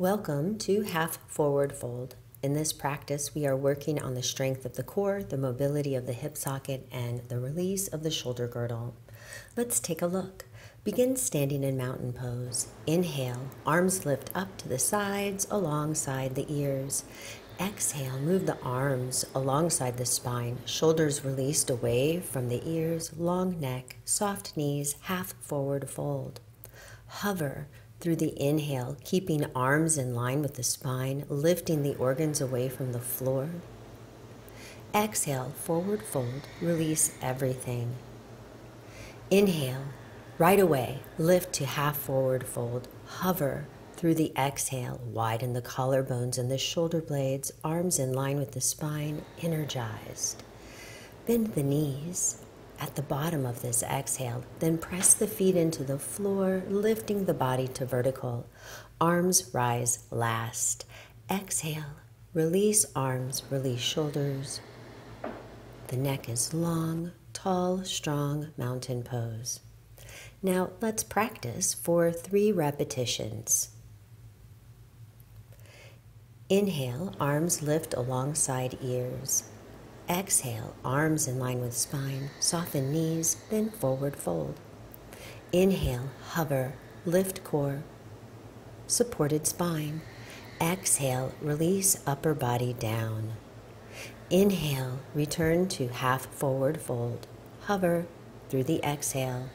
Welcome to Half Forward Fold. In this practice, we are working on the strength of the core, the mobility of the hip socket, and the release of the shoulder girdle. Let's take a look. Begin standing in mountain pose. Inhale, arms lift up to the sides alongside the ears. Exhale, move the arms alongside the spine, shoulders released away from the ears, long neck, soft knees, half forward fold. Hover through the inhale, keeping arms in line with the spine, lifting the organs away from the floor. Exhale, forward fold, release everything. Inhale, right away, lift to half forward fold, hover through the exhale, widen the collarbones and the shoulder blades, arms in line with the spine, energized. Bend the knees, at the bottom of this exhale. Then press the feet into the floor, lifting the body to vertical. Arms rise last. Exhale. Release arms, release shoulders. The neck is long, tall, strong mountain pose. Now let's practice for three repetitions. Inhale, arms lift alongside ears. Exhale, arms in line with spine, soften knees, then forward fold. Inhale, hover, lift core, supported spine. Exhale, release upper body down. Inhale, return to half forward fold. Hover through the exhale.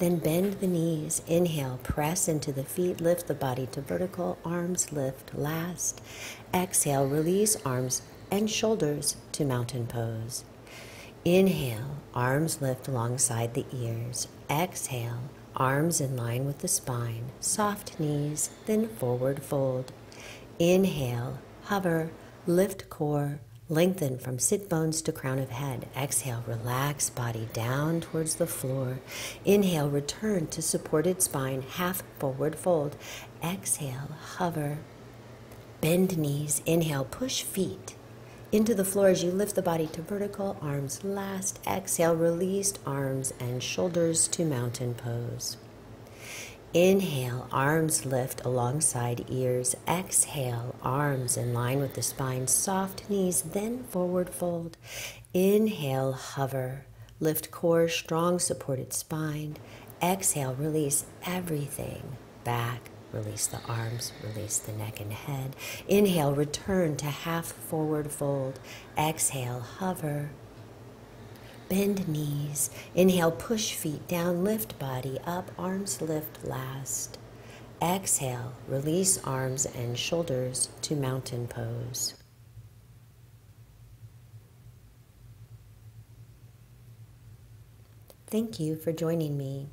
Then bend the knees. Inhale, press into the feet, lift the body to vertical, arms lift last. Exhale, release arms and shoulders to mountain pose. Inhale, arms lift alongside the ears. Exhale, arms in line with the spine, soft knees, then forward fold. Inhale, hover, lift core, lengthen from sit bones to crown of head. Exhale, relax body down towards the floor. Inhale, return to supported spine, half forward fold. Exhale, hover, bend knees. Inhale, push feet into the floor as you lift the body to vertical, arms last. Exhale, released arms and shoulders to mountain pose. Inhale, arms lift alongside ears. Exhale, arms in line with the spine, soft knees, then forward fold. Inhale, hover, lift core, strong supported spine. Exhale, release everything back Release the arms, release the neck and head. Inhale, return to half forward fold. Exhale, hover. Bend knees. Inhale, push feet down, lift body up, arms lift last. Exhale, release arms and shoulders to mountain pose. Thank you for joining me.